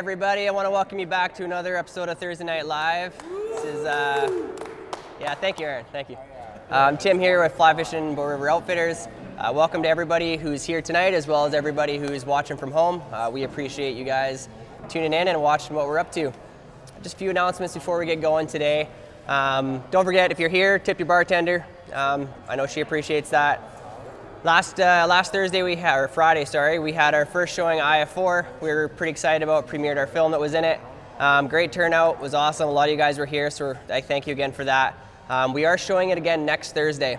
everybody. I want to welcome you back to another episode of Thursday Night Live. This is, uh, yeah, thank you, Aaron. Thank you. Uh, I'm Tim here with Fly Fishing Bow River Outfitters. Uh, welcome to everybody who's here tonight, as well as everybody who's watching from home. Uh, we appreciate you guys tuning in and watching what we're up to. Just a few announcements before we get going today. Um, don't forget, if you're here, tip your bartender. Um, I know she appreciates that. Last uh, last Thursday we had, or Friday, sorry, we had our first showing IF4. We were pretty excited about. Premiered our film that was in it. Um, great turnout, was awesome. A lot of you guys were here, so I thank you again for that. Um, we are showing it again next Thursday.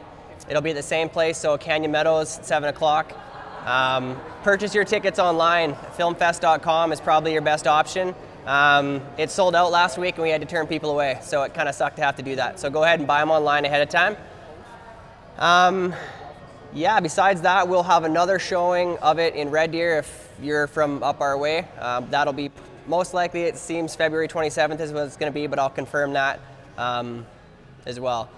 It'll be at the same place, so Canyon Meadows, 7 o'clock. Um, purchase your tickets online. Filmfest.com is probably your best option. Um, it sold out last week and we had to turn people away, so it kind of sucked to have to do that. So go ahead and buy them online ahead of time. Yeah, besides that, we'll have another showing of it in Red Deer if you're from up our way. Um, that'll be most likely, it seems February 27th is what it's going to be, but I'll confirm that um, as well.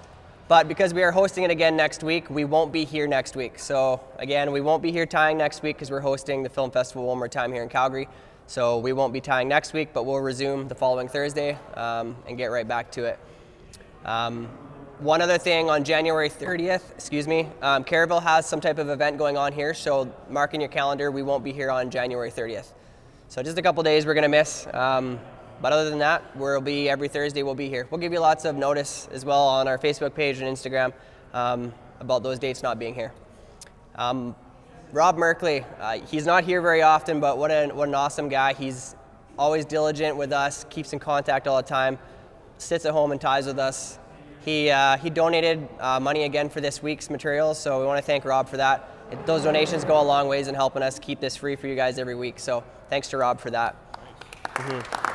But because we are hosting it again next week, we won't be here next week. So again, we won't be here tying next week because we're hosting the film festival one more time here in Calgary. So we won't be tying next week, but we'll resume the following Thursday um, and get right back to it. Um, one other thing on January 30th, excuse me, um, Caraville has some type of event going on here, so mark in your calendar, we won't be here on January 30th. So just a couple days we're gonna miss, um, but other than that, we'll be every Thursday we'll be here. We'll give you lots of notice as well on our Facebook page and Instagram um, about those dates not being here. Um, Rob Merkley, uh, he's not here very often, but what an, what an awesome guy. He's always diligent with us, keeps in contact all the time, sits at home and ties with us. He, uh, he donated uh, money again for this week's materials, so we want to thank Rob for that. It, those donations go a long ways in helping us keep this free for you guys every week, so thanks to Rob for that. Mm-hmm.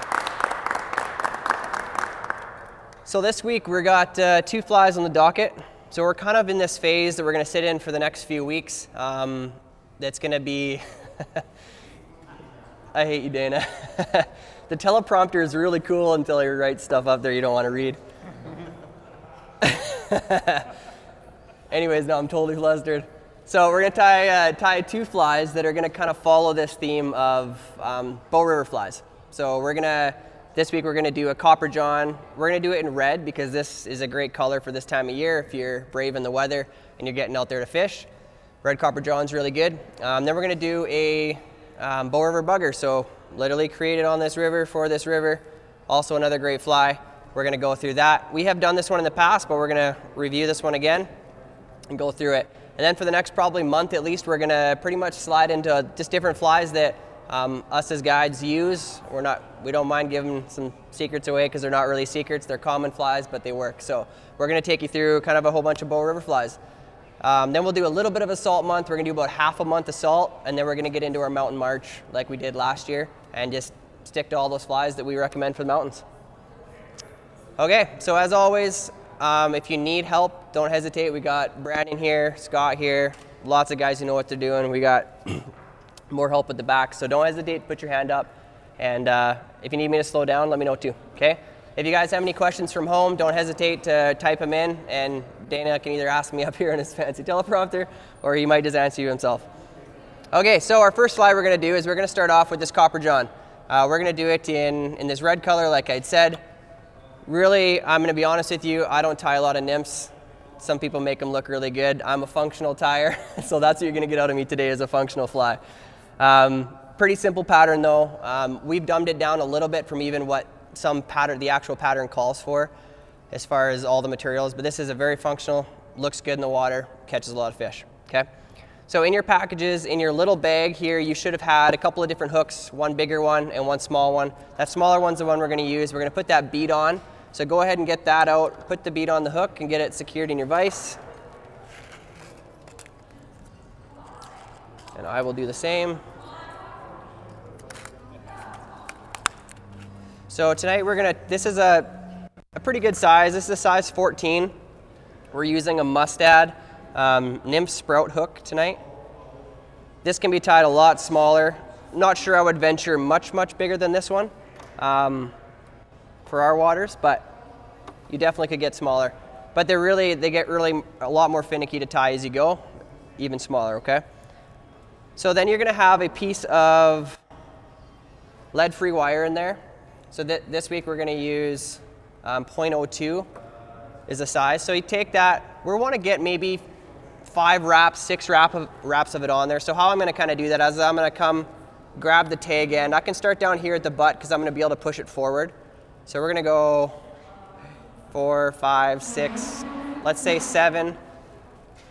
So this week we got uh, two flies on the docket. So we're kind of in this phase that we're going to sit in for the next few weeks. Um, that's going to be, I hate you, Dana. the teleprompter is really cool until you write stuff up there you don't want to read. Anyways, no, I'm totally flustered. So we're gonna tie, uh, tie two flies that are gonna kind of follow this theme of um, Bow River flies. So we're gonna, this week we're gonna do a Copper John. We're gonna do it in red because this is a great color for this time of year if you're brave in the weather and you're getting out there to fish. Red Copper John's really good. Um, then we're gonna do a um, Bow River Bugger. So literally created on this river for this river. Also another great fly. We're to go through that. We have done this one in the past, but we're to review this one again and go through it. And then for the next probably month at least, we're to pretty much slide into just different flies that um, us as guides use. We're not, we don't mind giving some secrets away because they're not really secrets. They're common flies, but they work. So we're to take you through kind of a whole bunch of Bow River flies. Um, then we'll do a little bit of a salt month. We're to do about half a month of salt, and then we're to get into our mountain march like we did last year and just stick to all those flies that we recommend for the mountains. Okay, so as always, um, if you need help, don't hesitate. We got Brad Brandon here, Scott here, lots of guys who know what they're doing. We got more help at the back, so don't hesitate. Put your hand up, and uh, if you need me to slow down, let me know too. Okay. If you guys have any questions from home, don't hesitate to type them in, and Dana can either ask me up here in his fancy teleprompter, or he might just answer you himself. Okay, so our first fly we're to do is we're to start off with this Copper John. Uh, we're to do it in, in this red color, like I'd said. Really, I'm going to be honest with you, I don't tie a lot of nymphs. Some people make them look really good. I'm a functional tire, so that's what you're going to get out of me today is a functional fly. Um, pretty simple pattern though. Um, we've dumbed it down a little bit from even what some pattern, the actual pattern calls for as far as all the materials, but this is a very functional, looks good in the water, catches a lot of fish, okay? So in your packages, in your little bag here, you should have had a couple of different hooks, one bigger one and one small one. That smaller one's the one we're gonna use. We're gonna put that bead on so go ahead and get that out, put the bead on the hook and get it secured in your vise. And I will do the same. So tonight we're gonna, this is a, a pretty good size. This is a size 14. We're using a Mustad um, nymph sprout hook tonight. This can be tied a lot smaller. Not sure I would venture much, much bigger than this one. Um, for our waters, but you definitely could get smaller. But they're really, they get really a lot more finicky to tie as you go, even smaller, okay? So then you're gonna have a piece of lead-free wire in there. So th this week we're to use um, 0.02 is the size. So you take that, we want to get maybe five wraps, six wrap of, wraps of it on there. So how I'm going to kind of do that is I'm to come grab the tag end. I can start down here at the butt because I'm to be able to push it forward. So we're to go four, five, six, let's say seven.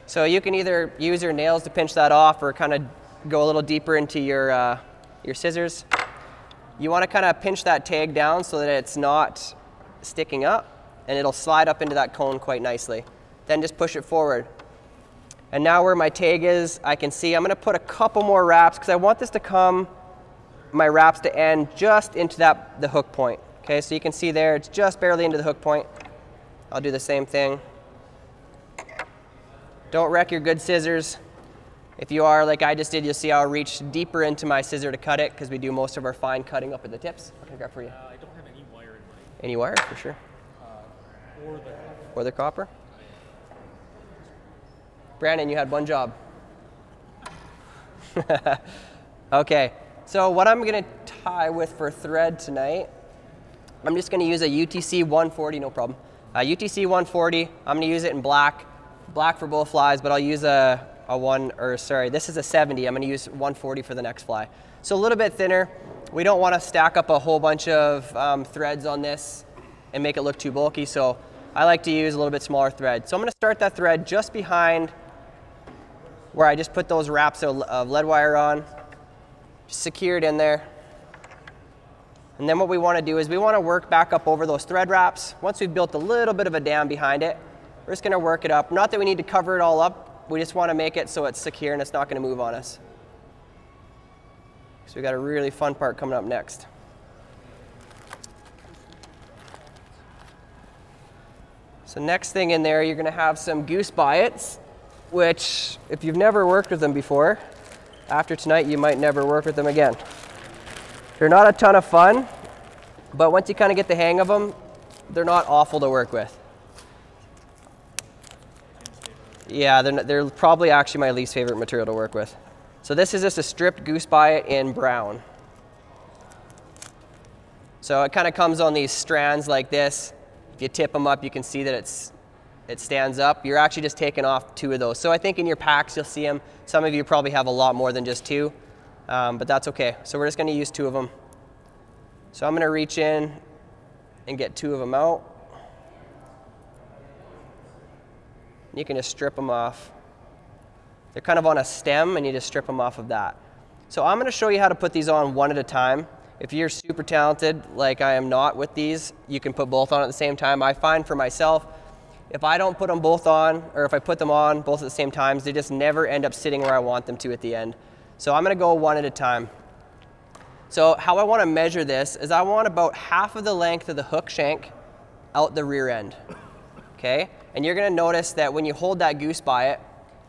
So you can either use your nails to pinch that off or kind of go a little deeper into your, uh, your scissors. You want to kind of pinch that tag down so that it's not sticking up and it'll slide up into that cone quite nicely. Then just push it forward. And now where my tag is, I can see I'm gonna put a couple more wraps because I want this to come, my wraps to end just into that, the hook point. Okay, so you can see there, it's just barely into the hook point. I'll do the same thing. Don't wreck your good scissors. If you are, like I just did, you'll see I'll reach deeper into my scissor to cut it because we do most of our fine cutting up at the tips. What can I grab for you? Uh, I don't have any wire in my... Any wire, for sure. Uh, or the... Or the copper? Brandon, you had one job. okay, so what I'm gonna tie with for thread tonight, I'm just gonna use a UTC 140, no problem. UTC 140, I'm gonna use it in black, black for both flies, but I'll use a, a one, or sorry, this is a 70, I'm gonna use 140 for the next fly. So a little bit thinner. We don't wanna stack up a whole bunch of um, threads on this and make it look too bulky, so I like to use a little bit smaller thread. So I'm gonna start that thread just behind where I just put those wraps of, of lead wire on, just secure it in there. And then what we want to do is we want to work back up over those thread wraps. Once we've built a little bit of a dam behind it, we're just going to work it up. Not that we need to cover it all up, we just want to make it so it's secure and it's not going to move on us. So we got a really fun part coming up next. So next thing in there, you're going to have some goose biots which if you've never worked with them before, after tonight you might never work with them again. They're not a ton of fun, but once you kind of get the hang of them, they're not awful to work with. Yeah, they're, they're probably actually my least favorite material to work with. So this is just a stripped goose biot in brown. So it kind of comes on these strands like this. If you tip them up, you can see that it's it stands up, you're actually just taking off two of those. So I think in your packs you'll see them. Some of you probably have a lot more than just two, um, but that's okay. So we're just gonna use two of them. So I'm gonna reach in and get two of them out. You can just strip them off. They're kind of on a stem and you just strip them off of that. So I'm gonna show you how to put these on one at a time. If you're super talented, like I am not with these, you can put both on at the same time. I find for myself, if I don't put them both on, or if I put them on both at the same times, they just never end up sitting where I want them to at the end. So I'm gonna go one at a time. So how I wanna measure this is I want about half of the length of the hook shank out the rear end, okay? And you're gonna notice that when you hold that goose biot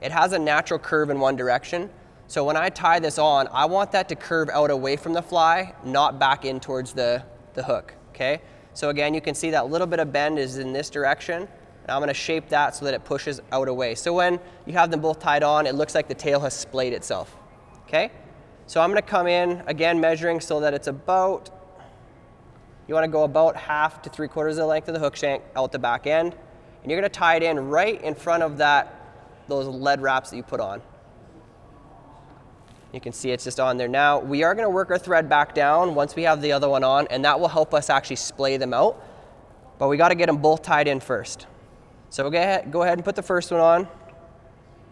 it has a natural curve in one direction. So when I tie this on, I want that to curve out away from the fly, not back in towards the, the hook, okay? So again, you can see that little bit of bend is in this direction, and I'm gonna shape that so that it pushes out away. So when you have them both tied on, it looks like the tail has splayed itself, okay? So I'm gonna come in, again measuring so that it's about, you wanna go about half to three quarters of the length of the hook shank out the back end, and you're gonna tie it in right in front of that, those lead wraps that you put on. You can see it's just on there now. We are gonna work our thread back down once we have the other one on, and that will help us actually splay them out. But we gotta get them both tied in first. So go ahead, go ahead and put the first one on,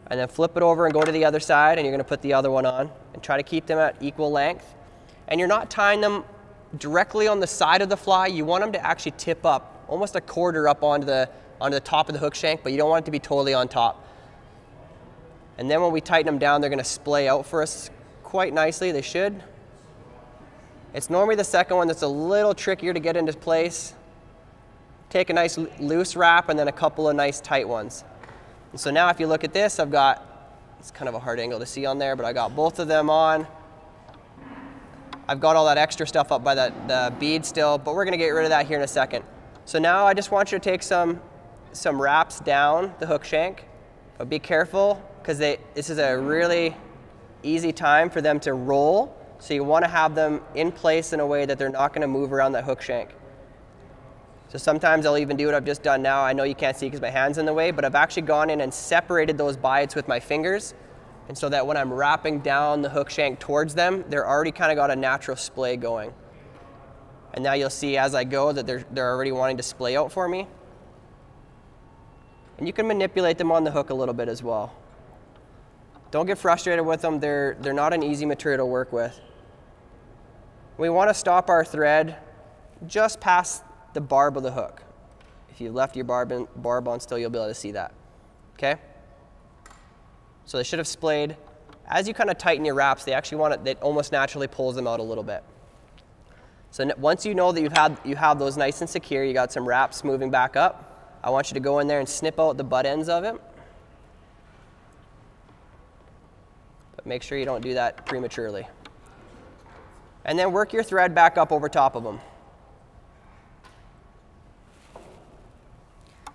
and then flip it over and go to the other side, and you're gonna put the other one on, and try to keep them at equal length. And you're not tying them directly on the side of the fly, you want them to actually tip up, almost a quarter up onto the, onto the top of the hook shank, but you don't want it to be totally on top. And then when we tighten them down, they're gonna splay out for us quite nicely, they should. It's normally the second one that's a little trickier to get into place take a nice loose wrap and then a couple of nice tight ones. And so now if you look at this, I've got, it's kind of a hard angle to see on there, but I got both of them on. I've got all that extra stuff up by the, the bead still, but we're gonna get rid of that here in a second. So now I just want you to take some, some wraps down the hook shank, but be careful because they this is a really easy time for them to roll. So you want to have them in place in a way that they're not going to move around that hook shank. So sometimes I'll even do what I've just done now. I know you can't see because my hand's in the way, but I've actually gone in and separated those biots with my fingers. And so that when I'm wrapping down the hook shank towards them, they're already kind of got a natural splay going. And now you'll see as I go that they're, they're already wanting to splay out for me. And you can manipulate them on the hook a little bit as well. Don't get frustrated with them. They're, they're not an easy material to work with. We want to stop our thread just past the barb of the hook. If you left your barb, in, barb on still, you'll be able to see that. Okay? So they should have splayed. As you kind of tighten your wraps, they actually want it, it almost naturally pulls them out a little bit. So once you know that you've had, you have those nice and secure, you got some wraps moving back up, I want you to go in there and snip out the butt ends of it. But make sure you don't do that prematurely. And then work your thread back up over top of them.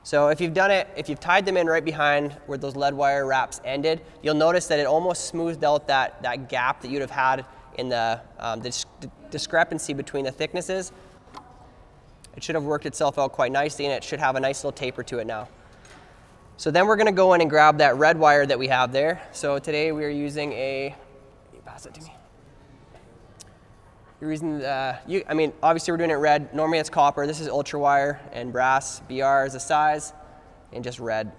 So if you've done it, if you've tied them in right behind where those lead wire wraps ended, you'll notice that it almost smoothed out that, that gap that you'd have had in the, um, the discrepancy between the thicknesses. It should have worked itself out quite nicely and it should have a nice little taper to it now. So then we're gonna go in and grab that red wire that we have there. So today we are using a, pass it to me. You're using, uh, you, I mean, obviously we're doing it red. Normally it's copper. This is ultra wire and brass. BR is the size and just red.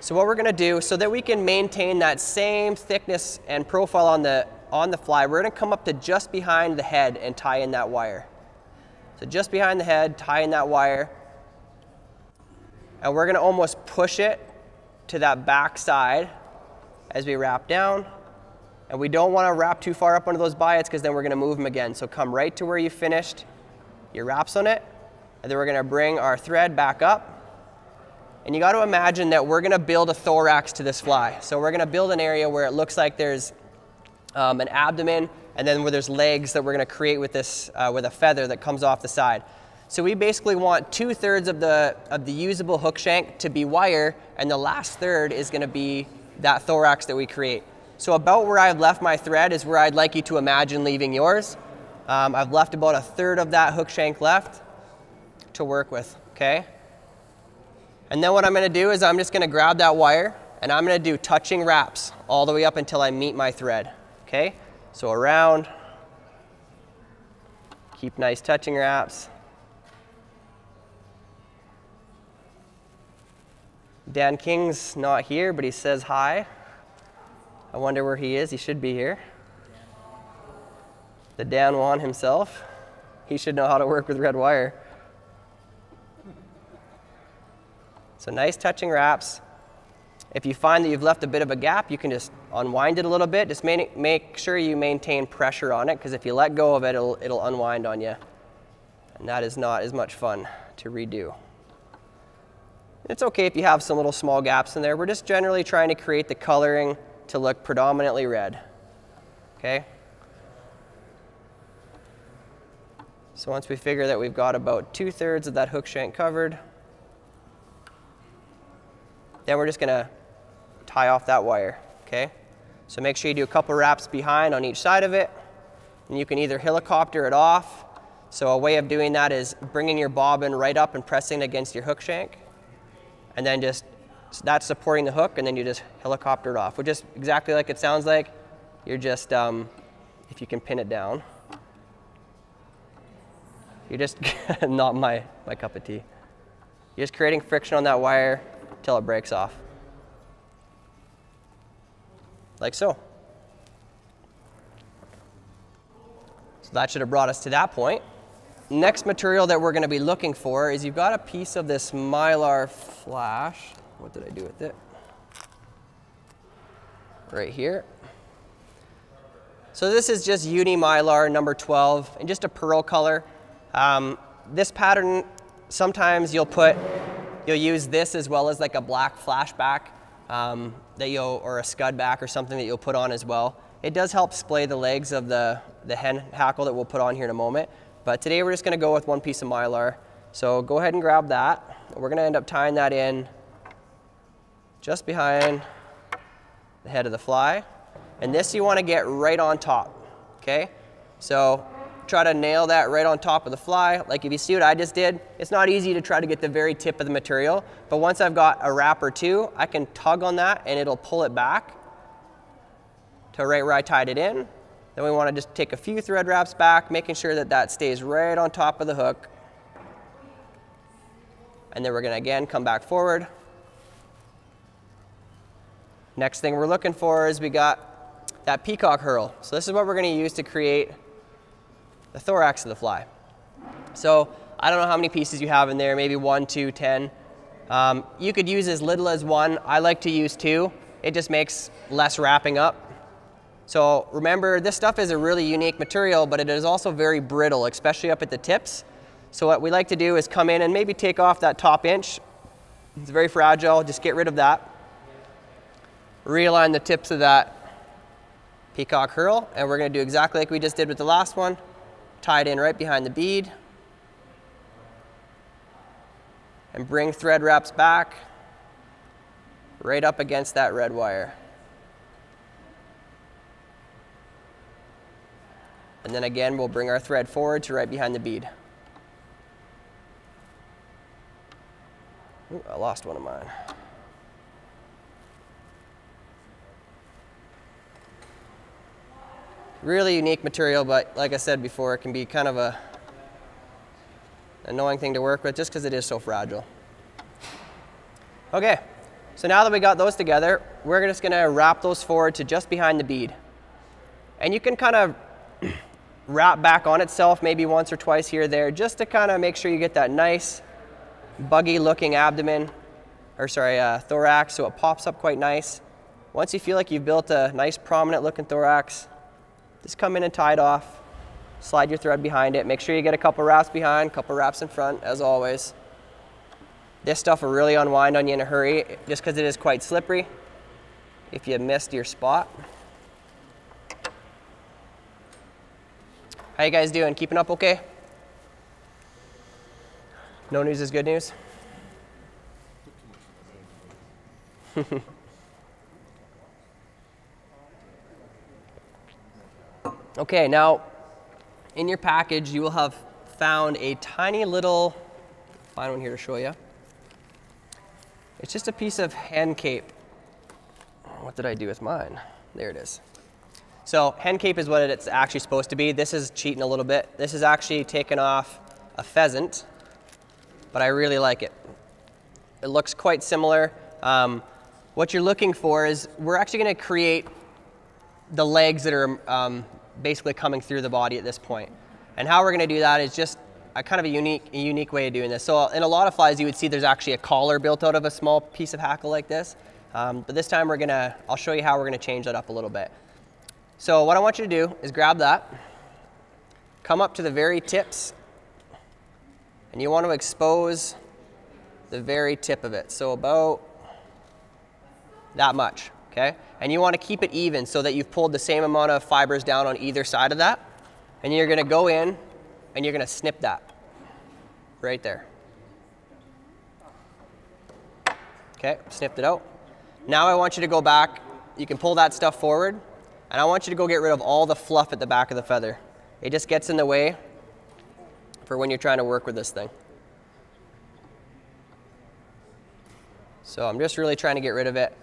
So what we're gonna do, so that we can maintain that same thickness and profile on the, on the fly, we're gonna come up to just behind the head and tie in that wire. So just behind the head, tie in that wire. And we're gonna almost push it to that back side as we wrap down. And we don't want to wrap too far up under those biots because then we're going to move them again. So come right to where you finished your wraps on it. And then we're going to bring our thread back up. And you got to imagine that we're going to build a thorax to this fly. So we're going to build an area where it looks like there's um, an abdomen and then where there's legs that we're going to create with this uh, with a feather that comes off the side. So we basically want two thirds of the of the usable hook shank to be wire, and the last third is going to be that thorax that we create. So about where I've left my thread is where I'd like you to imagine leaving yours. Um, I've left about a third of that hook shank left to work with, okay? And then what I'm gonna do is I'm just gonna grab that wire and I'm gonna do touching wraps all the way up until I meet my thread, okay? So around, keep nice touching wraps. Dan King's not here, but he says hi. I wonder where he is. He should be here. The Dan Juan himself. He should know how to work with red wire. So nice touching wraps. If you find that you've left a bit of a gap, you can just unwind it a little bit. Just make, make sure you maintain pressure on it because if you let go of it, it'll, it'll unwind on you. And that is not as much fun to redo. It's okay if you have some little small gaps in there. We're just generally trying to create the coloring to look predominantly red. Okay? So once we figure that we've got about two thirds of that hook shank covered, then we're just gonna tie off that wire, okay? So make sure you do a couple wraps behind on each side of it, and you can either helicopter it off. So a way of doing that is bringing your bobbin right up and pressing against your hook shank, and then just that's supporting the hook, and then you just helicopter it off, which is exactly like it sounds like. You're just, um, if you can pin it down, you're just not my, my cup of tea. You're just creating friction on that wire till it breaks off. Like so. So that should have brought us to that point. Next material that we're going to be looking for is you've got a piece of this mylar flash. What did I do with it? Right here. So this is just Uni Mylar number 12 and just a pearl color. Um, this pattern, sometimes you'll put, you'll use this as well as like a black flashback um, that you'll, or a scud back or something that you'll put on as well. It does help splay the legs of the, the hen hackle that we'll put on here in a moment. But today we're just gonna go with one piece of Mylar. So go ahead and grab that. We're gonna end up tying that in just behind the head of the fly. And this you want to get right on top, okay? So try to nail that right on top of the fly. Like if you see what I just did, it's not easy to try to get the very tip of the material, but once I've got a wrap or two, I can tug on that and it'll pull it back to right where I tied it in. Then we want to just take a few thread wraps back, making sure that that stays right on top of the hook. And then we're to again come back forward. Next thing we're looking for is we got that peacock herl. So this is what we're going to use to create the thorax of the fly. So I don't know how many pieces you have in there, maybe one, two, ten. Um, you could use as little as one. I like to use two. It just makes less wrapping up. So remember, this stuff is a really unique material, but it is also very brittle, especially up at the tips. So what we like to do is come in and maybe take off that top inch. It's very fragile, just get rid of that. Realign the tips of that peacock herl, and we're gonna do exactly like we just did with the last one. Tie it in right behind the bead. And bring thread wraps back right up against that red wire. And then again, we'll bring our thread forward to right behind the bead. Ooh, I lost one of mine. Really unique material, but like I said before, it can be kind of a annoying thing to work with just because it is so fragile. Okay, so now that we got those together, we're just gonna wrap those forward to just behind the bead. And you can kind of wrap back on itself maybe once or twice here or there just to kind of make sure you get that nice buggy looking abdomen or sorry uh, thorax so it pops up quite nice once you feel like you've built a nice prominent looking thorax just come in and tie it off slide your thread behind it make sure you get a couple wraps behind couple wraps in front as always this stuff will really unwind on you in a hurry just because it is quite slippery if you missed your spot How you guys doing? Keeping up okay? No news is good news? okay, now in your package you will have found a tiny little, find one here to show you. It's just a piece of hen cape. What did I do with mine? There it is. So hen cape is what it's actually supposed to be. This is cheating a little bit. This is actually taken off a pheasant, but I really like it. It looks quite similar. Um, what you're looking for is we're actually going to create the legs that are um, basically coming through the body at this point. And how we're going to do that is just a kind of a unique, a unique way of doing this. So in a lot of flies, you would see there's actually a collar built out of a small piece of hackle like this. Um, but this time we're gonna, I'll show you how we're gonna change that up a little bit. So what I want you to do is grab that, come up to the very tips, and you want to expose the very tip of it. So about that much, okay? And you want to keep it even so that you've pulled the same amount of fibers down on either side of that. And you're gonna go in and you're gonna snip that right there. Okay, snipped it out. Now I want you to go back. You can pull that stuff forward and I want you to go get rid of all the fluff at the back of the feather. It just gets in the way for when you're trying to work with this thing. So I'm just really trying to get rid of it.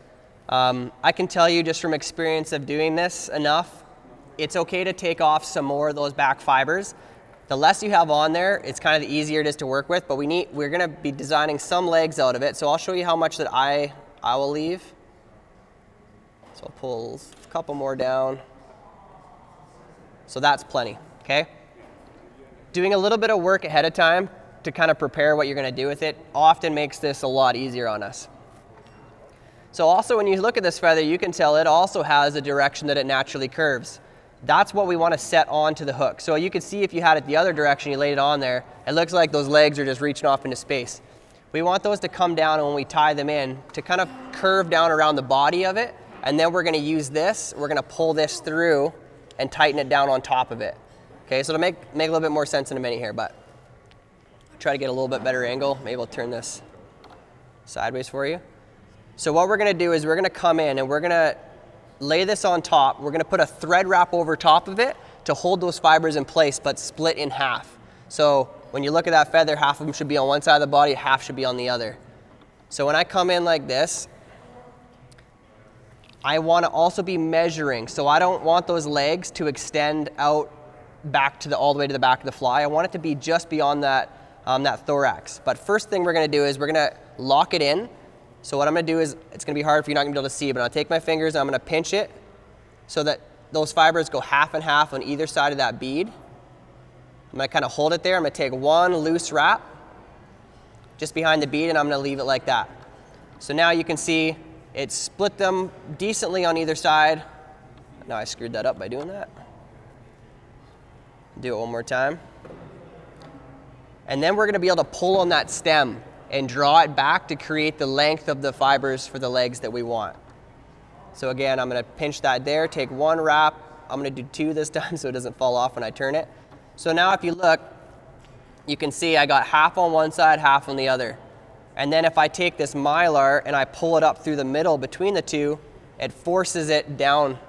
Um, I can tell you just from experience of doing this enough, it's okay to take off some more of those back fibers. The less you have on there, it's kind of the easier it is to work with, but we need, we're gonna be designing some legs out of it. So I'll show you how much that I, I will leave. So I'll pull a couple more down. So that's plenty, okay? Doing a little bit of work ahead of time to kind of prepare what you're gonna do with it often makes this a lot easier on us. So also when you look at this feather, you can tell it also has a direction that it naturally curves. That's what we want to set onto the hook. So you can see if you had it the other direction, you laid it on there, it looks like those legs are just reaching off into space. We want those to come down when we tie them in to kind of curve down around the body of it and then we're gonna use this, we're gonna pull this through and tighten it down on top of it. Okay, so to make, make a little bit more sense in a minute here, but try to get a little bit better angle. Maybe I'll turn this sideways for you. So what we're gonna do is we're gonna come in and we're gonna lay this on top. We're gonna put a thread wrap over top of it to hold those fibers in place, but split in half. So when you look at that feather, half of them should be on one side of the body, half should be on the other. So when I come in like this, I want to also be measuring. So I don't want those legs to extend out back to the all the way to the back of the fly. I want it to be just beyond that um, that thorax. But first thing we're going to do is we're going to lock it in. So what I'm to do is it's to be hard for you not to be able to see, but I'll take my fingers and I'm to pinch it so that those fibers go half and half on either side of that bead. I'm going to kind of hold it there. I'm to take one loose wrap just behind the bead and I'm to leave it like that. So now you can see it split them decently on either side. Now I screwed that up by doing that. Do it one more time. And then we're gonna be able to pull on that stem and draw it back to create the length of the fibers for the legs that we want. So again, I'm gonna pinch that there, take one wrap. I'm gonna do two this time so it doesn't fall off when I turn it. So now if you look, you can see I got half on one side, half on the other. And then if I take this mylar and I pull it up through the middle between the two, it forces it down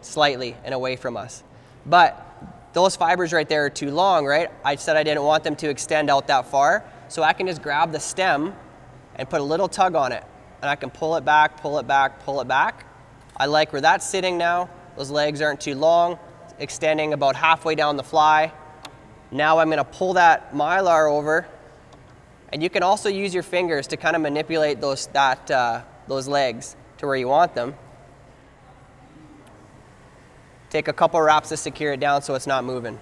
slightly and away from us. But those fibers right there are too long, right? I said I didn't want them to extend out that far. So I can just grab the stem and put a little tug on it. And I can pull it back, pull it back, pull it back. I like where that's sitting now. Those legs aren't too long, extending about halfway down the fly. Now I'm gonna pull that mylar over and you can also use your fingers to kind of manipulate those, that, uh, those legs to where you want them. Take a couple wraps to secure it down so it's not moving.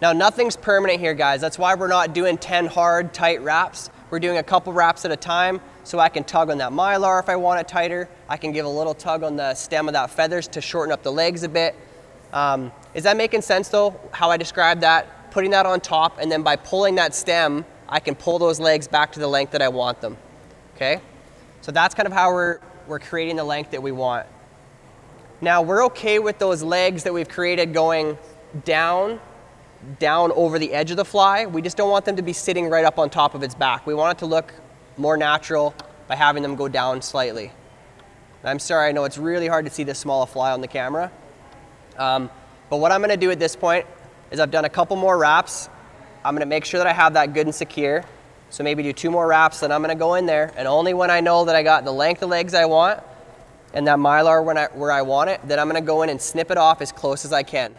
Now nothing's permanent here guys. That's why we're not doing 10 hard, tight wraps. We're doing a couple wraps at a time so I can tug on that mylar if I want it tighter. I can give a little tug on the stem of that feathers to shorten up the legs a bit. Um, is that making sense though, how I described that? Putting that on top and then by pulling that stem, I can pull those legs back to the length that I want them, okay? So that's kind of how we're, we're creating the length that we want. Now we're okay with those legs that we've created going down, down over the edge of the fly. We just don't want them to be sitting right up on top of its back. We want it to look more natural by having them go down slightly. I'm sorry, I know it's really hard to see this small a fly on the camera. Um, but what I'm gonna do at this point is I've done a couple more wraps. I'm gonna make sure that I have that good and secure. So maybe do two more wraps, then I'm gonna go in there, and only when I know that I got the length of legs I want, and that mylar I, where I want it, then I'm gonna go in and snip it off as close as I can.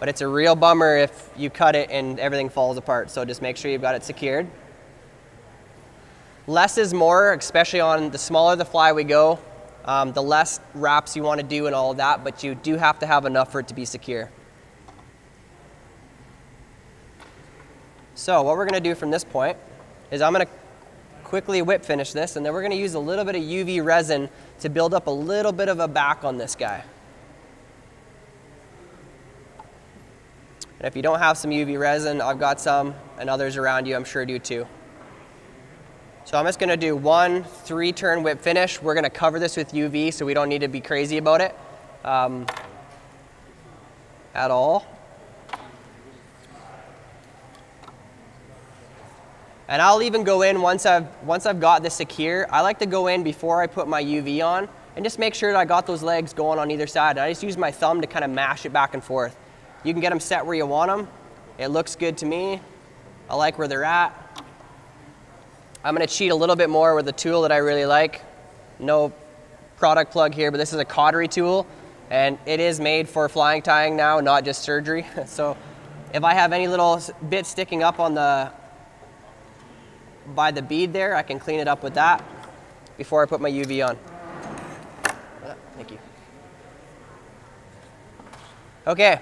But it's a real bummer if you cut it and everything falls apart, so just make sure you've got it secured. Less is more, especially on the smaller the fly we go, um, the less wraps you want to do and all of that, but you do have to have enough for it to be secure. So what we're going to do from this point is I'm going to quickly whip finish this, and then we're going to use a little bit of UV resin to build up a little bit of a back on this guy. And if you don't have some UV resin, I've got some, and others around you I'm sure do too. So I'm just to do one three turn whip finish. We're to cover this with UV so we don't need to be crazy about it um, at all. And I'll even go in once I've, once I've got this secure, I like to go in before I put my UV on and just make sure that I got those legs going on either side. I just use my thumb to kind of mash it back and forth. You can get them set where you want them. It looks good to me. I like where they're at. I'm gonna cheat a little bit more with a tool that I really like. No product plug here, but this is a cautery tool and it is made for flying tying now, not just surgery. so if I have any little bit sticking up on the by the bead there. I can clean it up with that before I put my UV on. Thank you. Okay,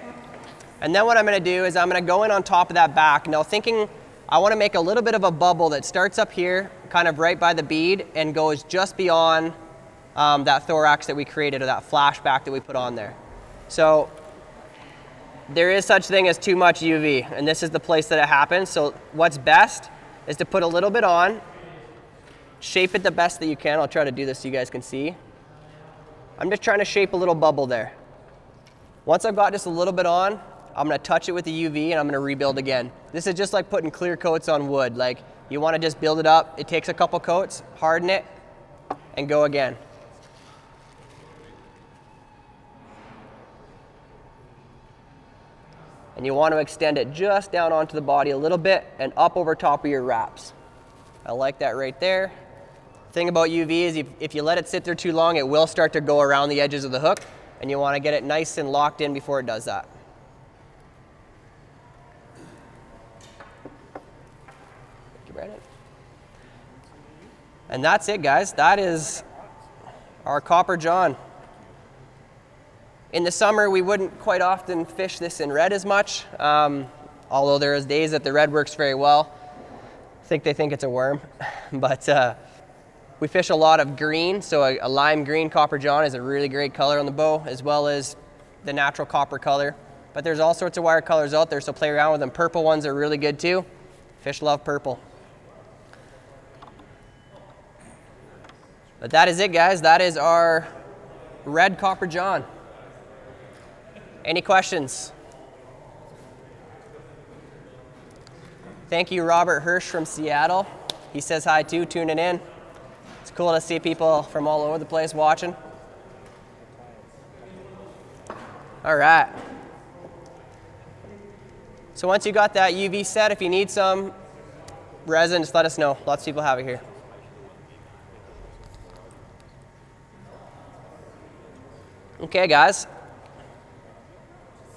and then what I'm gonna do is I'm gonna go in on top of that back. Now thinking, I wanna make a little bit of a bubble that starts up here, kind of right by the bead, and goes just beyond um, that thorax that we created, or that flashback that we put on there. So there is such thing as too much UV, and this is the place that it happens. So what's best is to put a little bit on, shape it the best that you can. I'll try to do this so you guys can see. I'm just trying to shape a little bubble there. Once I've got just a little bit on, I'm gonna touch it with the UV and I'm gonna rebuild again. This is just like putting clear coats on wood. Like you wanna just build it up. It takes a couple coats, harden it, and go again. And you want to extend it just down onto the body a little bit and up over top of your wraps. I like that right there. Thing about UV is if, if you let it sit there too long, it will start to go around the edges of the hook and you want to get it nice and locked in before it does that. Thank you, Brandon. And that's it, guys. That is our Copper John. In the summer, we wouldn't quite often fish this in red as much, um, although there is days that the red works very well. I think they think it's a worm, but uh, we fish a lot of green, so a, a, lime green copper john is a really great color on the bow, as well as the natural copper color. But there's all sorts of wire colors out there, so play around with them. Purple ones are really good too. Fish love purple. But that is it, guys. That is our red copper john. Any questions? Thank you, Robert Hirsch from Seattle. He says hi too, tuning in. It's cool to see people from all over the place watching. All right. So once you got that UV set, if you need some resin, just let us know. Lots of people have it here. Okay, guys.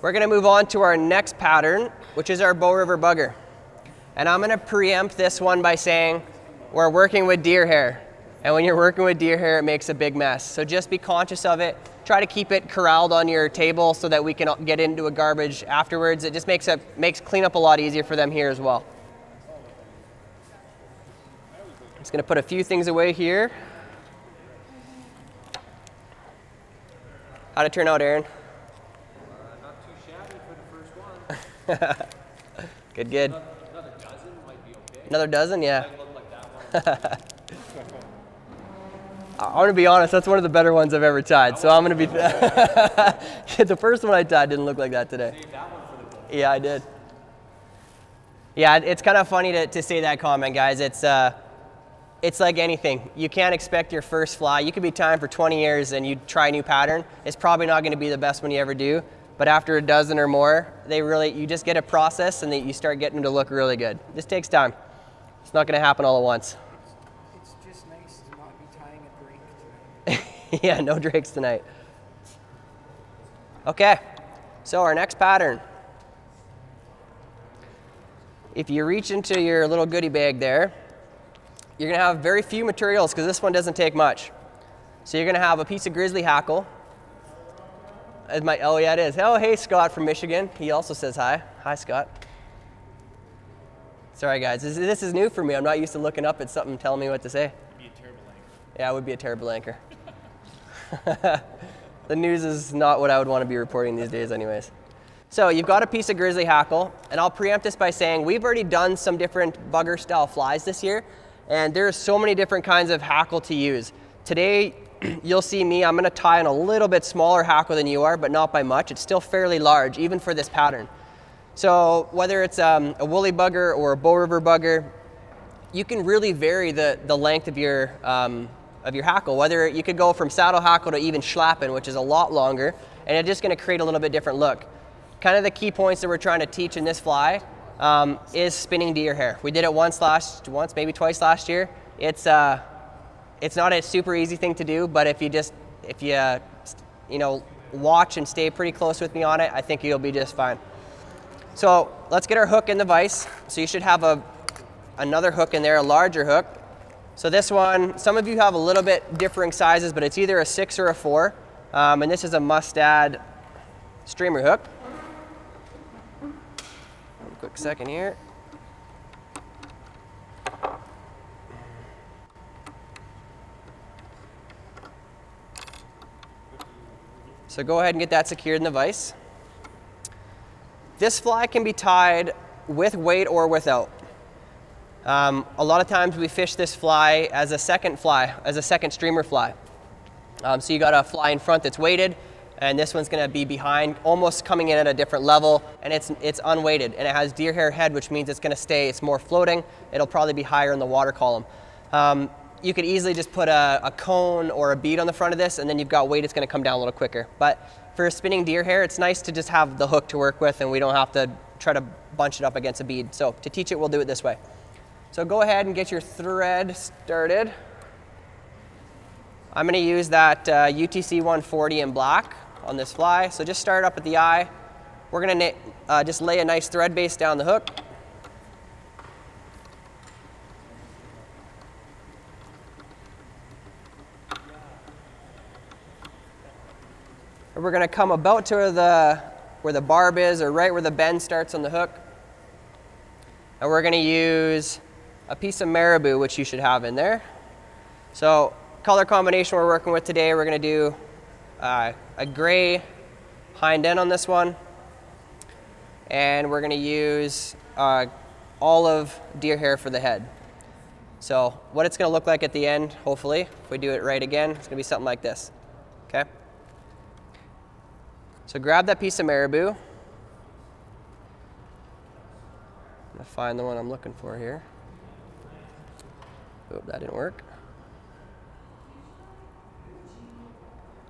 We're gonna move on to our next pattern, which is our Bow River Bugger. And I'm gonna preempt this one by saying, we're working with deer hair. And when you're working with deer hair, it makes a big mess. So just be conscious of it. Try to keep it corralled on your table so that we can get into a garbage afterwards. It just makes, a, makes cleanup a lot easier for them here as well. Just gonna put a few things away here. How'd it turn out, Aaron? not too shabby for the first one good, good. Another dozen might be okay. Another dozen, yeah. I look like that one. I'm gonna be honest, that's one of the better ones I've ever tied. So I'm gonna be. the first one I tied didn't look like that today. Save that one for the book. Yeah, I did. Yeah, it's kind of funny to, to say that comment, guys. It's uh, it's like anything. You can't expect your first fly. You could be tying for 20 years and you try a new pattern. It's probably not going to be the best one you ever do. But after a dozen or more, they really you just get a process and you start getting them to look really good. This takes time. It's not going to happen all at once. It's just nice to not be tying a drake tonight. yeah, no drakes tonight. Okay, so our next pattern. If you reach into your little goodie bag there, you're gonna have very few materials because this one doesn't take much. So you're gonna have a piece of grizzly hackle. As my, oh yeah, it is. Oh, hey, Scott from Michigan. He also says hi. Hi, Scott. Sorry, guys. This, this is new for me. I'm not used to looking up at something telling me what to say. Be a terrible anchor. Yeah, it would be a terrible anchor. the news is not what I would want to be reporting these days, anyways. So you've got a piece of grizzly hackle, and I'll preempt this by saying we've already done some different bugger style flies this year, and there's so many different kinds of hackle to use. Today, you'll see me, I'm gonna tie in a little bit smaller hackle than you are, but not by much. It's still fairly large, even for this pattern. So whether it's um, a woolly bugger or a Bow River bugger, you can really vary the, the length of your, um, of your hackle. Whether you could go from saddle hackle to even schlappen, which is a lot longer, and it's just gonna create a little bit different look. Kind of the key points that we're trying to teach in this fly um, is spinning deer hair. We did it once last, once maybe twice last year. It's, uh, it's not a super easy thing to do, but if you just, if you, uh, you know, watch and stay pretty close with me on it, I think you'll be just fine. So let's get our hook in the vise. So you should have a, another hook in there, a larger hook. So this one, some of you have a little bit differing sizes, but it's either a six or a four. Um, and this is a Mustad streamer hook. Second here. So go ahead and get that secured in the vise. This fly can be tied with weight or without. Um, a lot of times we fish this fly as a second fly, as a second streamer fly. Um, so you got a fly in front that's weighted, and this one's gonna be behind, almost coming in at a different level, and it's, it's unweighted, and it has deer hair head, which means it's gonna stay, it's more floating, it'll probably be higher in the water column. Um, you could easily just put a, a, cone or a bead on the front of this, and then you've got weight, it's gonna come down a little quicker. But for spinning deer hair, it's nice to just have the hook to work with, and we don't have to try to bunch it up against a bead. So to teach it, we'll do it this way. So go ahead and get your thread started. I'm gonna use that uh, UTC 140 in black on this fly. So just start up at the eye. We're gonna uh, just lay a nice thread base down the hook. We're gonna come about to the, where the barb is or right where the bend starts on the hook. And we're gonna use a piece of marabou, which you should have in there. So color combination we're working with today, we're gonna do uh, a gray hind end on this one. And we're gonna use uh, olive deer hair for the head. So what it's gonna look like at the end, hopefully, if we do it right again, it's gonna be something like this, okay? So grab that piece of marabou. I'm gonna find the one I'm looking for here. Oop, that didn't work.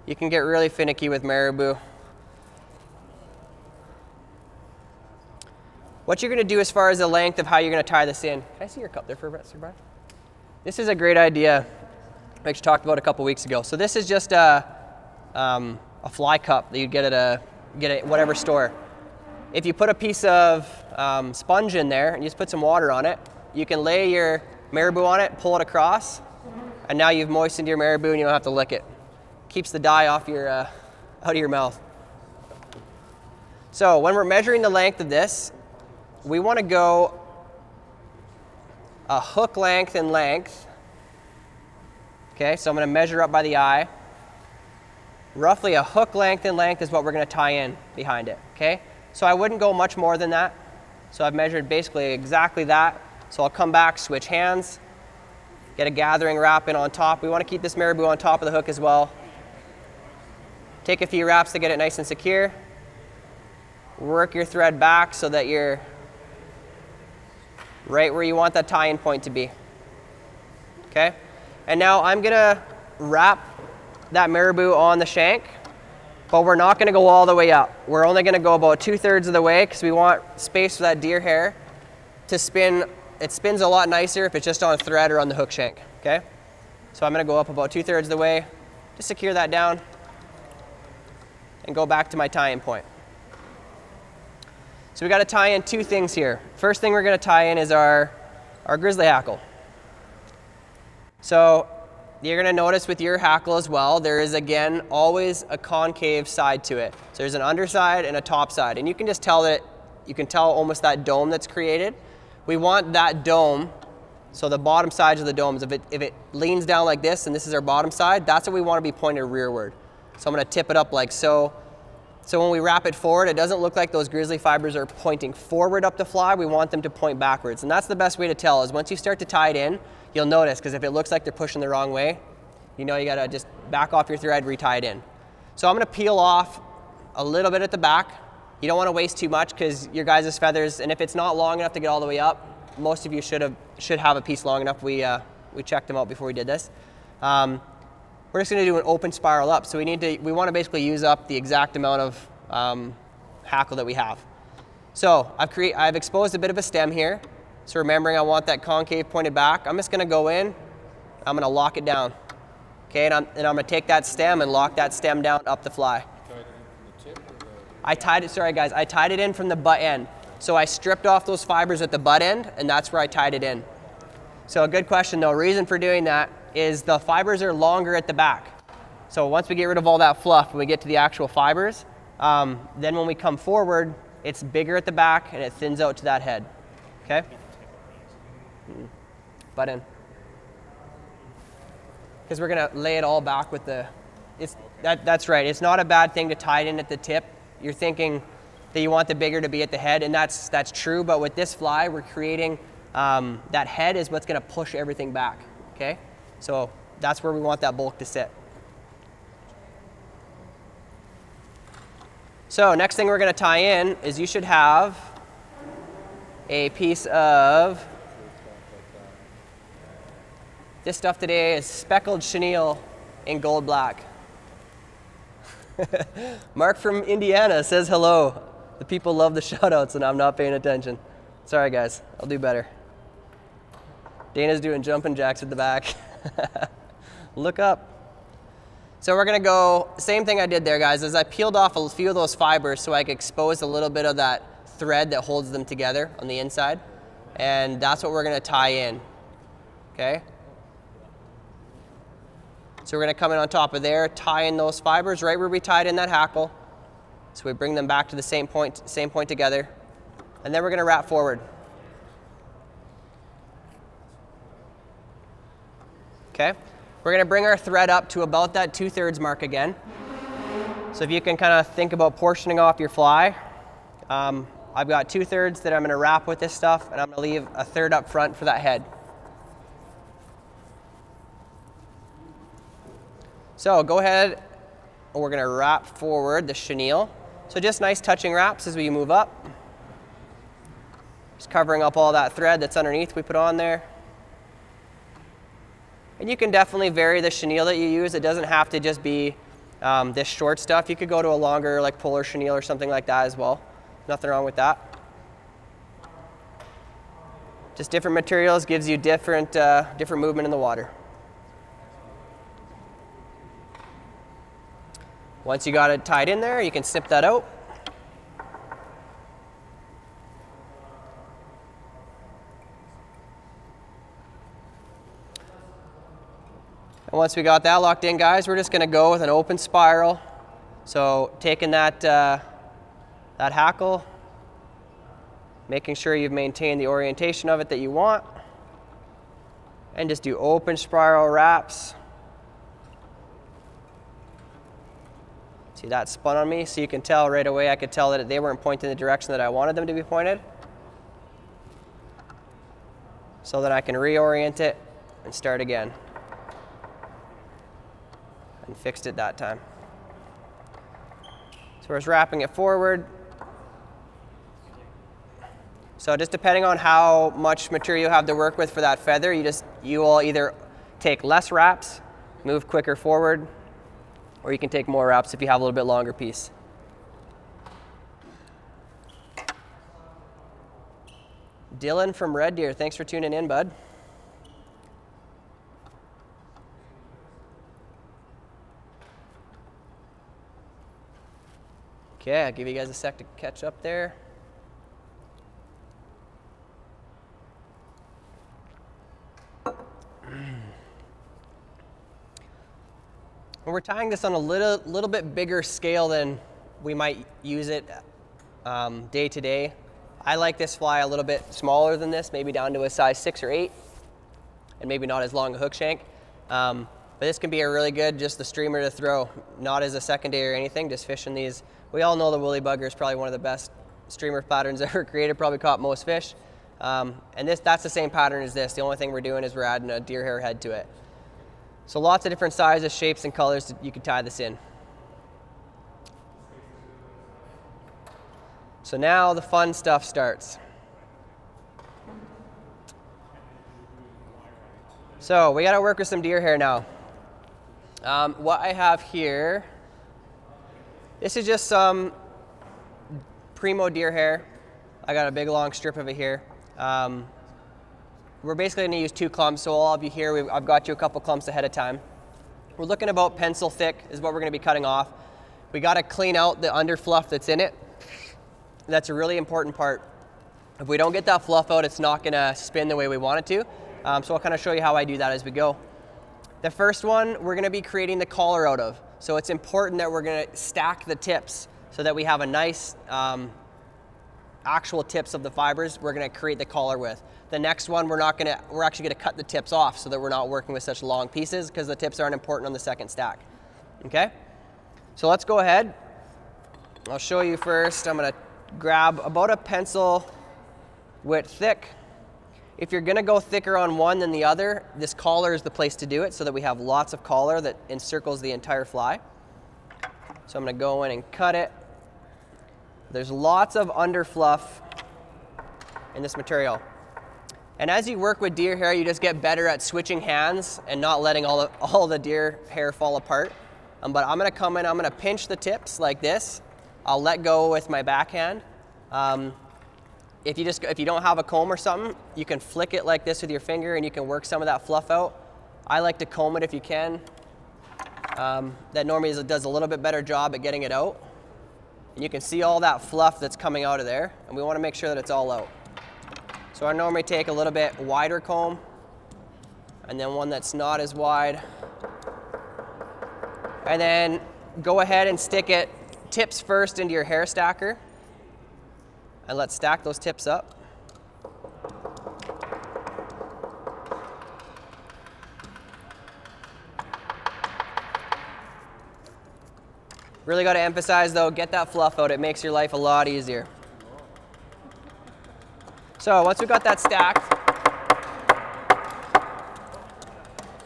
You can get really finicky with marabou. What you're going to do as far as the length of how you're going to tie this in. Can I see your cup there for a Sir Brian? This is a great idea. I actually talked about a couple weeks ago. So this is just a, um, a fly cup that you'd get at a get at whatever store. If you put a piece of um, sponge in there and you just put some water on it, you can lay your marabou on it, pull it across, and now you've moistened your marabou and you don't have to lick it keeps the dye off your, uh, out of your mouth. So when we're measuring the length of this, we want to go a hook length and length. Okay, so I'm going to measure up by the eye. Roughly a hook length and length is what we're going to tie in behind it. Okay, so I wouldn't go much more than that. So I've measured basically exactly that. So I'll come back, switch hands, get a gathering wrap in on top. We want to keep this marabou on top of the hook as well. Take a few wraps to get it nice and secure. Work your thread back so that you're right where you want that tie-in point to be. Okay? And now I'm gonna wrap that marabou on the shank, but we're not gonna go all the way up. We're only gonna go about two thirds of the way because we want space for that deer hair to spin. It spins a lot nicer if it's just on thread or on the hook shank, okay? So I'm gonna go up about two thirds of the way, to secure that down and go back to my tie-in point. So we got to tie in two things here. First thing we're going to tie in is our, our grizzly hackle. So you're going to notice with your hackle as well, there is again always a concave side to it. So there's an underside and a top side. And you can just tell that, you can tell almost that dome that's created. We want that dome, so the bottom sides of the domes, if it, if it leans down like this and this is our bottom side, that's what we want to be pointed rearward. So I'm gonna tip it up like so. So when we wrap it forward, it doesn't look like those grizzly fibers are pointing forward up the fly. We want them to point backwards. And that's the best way to tell is once you start to tie it in, you'll notice, because if it looks like they're pushing the wrong way, you know you gotta just back off your thread, retie it in. So I'm gonna peel off a little bit at the back. You don't wanna waste too much because your guys' feathers, and if it's not long enough to get all the way up, most of you should have, should have a piece long enough. We, uh, we checked them out before we did this. Um, we're just going to do an open spiral up. So we need to, we want to basically use up the exact amount of um, hackle that we have. So I've, create, I've exposed a bit of a stem here. So remembering I want that concave pointed back, I'm just going to go in, I'm going to lock it down. Okay, and I'm, and I'm going to take that stem and lock that stem down up the fly. I tied it, sorry guys, I tied it in from the butt end. So I stripped off those fibers at the butt end, and that's where I tied it in. So a good question though, reason for doing that is the fibers are longer at the back. So once we get rid of all that fluff and we get to the actual fibers, um, then when we come forward, it's bigger at the back and it thins out to that head. Okay? Mm. Butt in. Because we're gonna lay it all back with the, it's, that, that's right, it's not a bad thing to tie it in at the tip. You're thinking that you want the bigger to be at the head and that's, that's true, but with this fly, we're creating, um, that head is what's gonna push everything back, okay? So that's where we want that bulk to sit. So next thing we're gonna tie in is you should have a piece of this stuff today is speckled chenille in gold black. Mark from Indiana says hello. The people love the shoutouts and I'm not paying attention. Sorry guys, I'll do better. Dana's doing jumping jacks at the back. Look up. So we're gonna go, same thing I did there guys, is I peeled off a few of those fibers so I could expose a little bit of that thread that holds them together on the inside. And that's what we're gonna tie in, okay? So we're gonna come in on top of there, tie in those fibers right where we tied in that hackle. So we bring them back to the same point, same point together. And then we're gonna wrap forward. Okay, we're gonna bring our thread up to about that two thirds mark again. So if you can kind of think about portioning off your fly, um, I've got two thirds that I'm gonna wrap with this stuff and I'm gonna leave a third up front for that head. So go ahead, we're gonna wrap forward the chenille. So just nice touching wraps as we move up. Just covering up all that thread that's underneath we put on there. And you can definitely vary the chenille that you use. It doesn't have to just be um, this short stuff. You could go to a longer like polar chenille or something like that as well. Nothing wrong with that. Just different materials gives you different, uh, different movement in the water. Once you got it tied in there, you can snip that out. And once we got that locked in, guys, we're just gonna go with an open spiral. So taking that, uh, that hackle, making sure you've maintained the orientation of it that you want, and just do open spiral wraps. See that spun on me? So you can tell right away, I could tell that they weren't pointing the direction that I wanted them to be pointed. So that I can reorient it and start again and fixed it that time. So we're just wrapping it forward. So just depending on how much material you have to work with for that feather, you just you will either take less wraps, move quicker forward, or you can take more wraps if you have a little bit longer piece. Dylan from Red Deer, thanks for tuning in, bud. Okay, I'll give you guys a sec to catch up there. we're tying this on a little, little bit bigger scale than we might use it um, day to day. I like this fly a little bit smaller than this, maybe down to a size six or eight, and maybe not as long a hook shank. Um, but this can be a really good, just the streamer to throw, not as a secondary or anything, just fishing these. We all know the woolly bugger is probably one of the best streamer patterns ever created, probably caught most fish. Um, and this, that's the same pattern as this. The only thing we're doing is we're adding a deer hair head to it. So lots of different sizes, shapes, and colors that you can tie this in. So now the fun stuff starts. So we got to work with some deer hair now. Um, what I have here, this is just some primo deer hair. I got a big long strip of it here. Um, we're basically to use two clumps, so all of you here, I've got you a couple clumps ahead of time. We're looking about pencil thick is what we're going to be cutting off. We got to clean out the under fluff that's in it. That's a really important part. If we don't get that fluff out, it's not going to spin the way we want it to. Um, so I'll kind of show you how I do that as we go. The first one we're gonna be creating the collar out of. So it's important that we're gonna stack the tips so that we have a nice um, actual tips of the fibers we're gonna create the collar with. The next one we're not gonna, we're actually gonna cut the tips off so that we're not working with such long pieces because the tips aren't important on the second stack. Okay? So let's go ahead. I'll show you first. I'm gonna grab about a pencil width thick if you're gonna go thicker on one than the other, this collar is the place to do it so that we have lots of collar that encircles the entire fly. So I'm gonna go in and cut it. There's lots of underfluff in this material. And as you work with deer hair, you just get better at switching hands and not letting all the, all the deer hair fall apart. Um, but I'm gonna come in, I'm gonna pinch the tips like this. I'll let go with my backhand. Um, if you just if you don't have a comb or something, you can flick it like this with your finger and you can work some of that fluff out. I like to comb it if you can. Um, that normally does a little bit better job at getting it out. And you can see all that fluff that's coming out of there, and we want to make sure that it's all out. So I normally take a little bit wider comb, and then one that's not as wide. And then go ahead and stick it tips first into your hair stacker. And let's stack those tips up. Really got to emphasize though, get that fluff out. It makes your life a lot easier. So once we've got that stacked,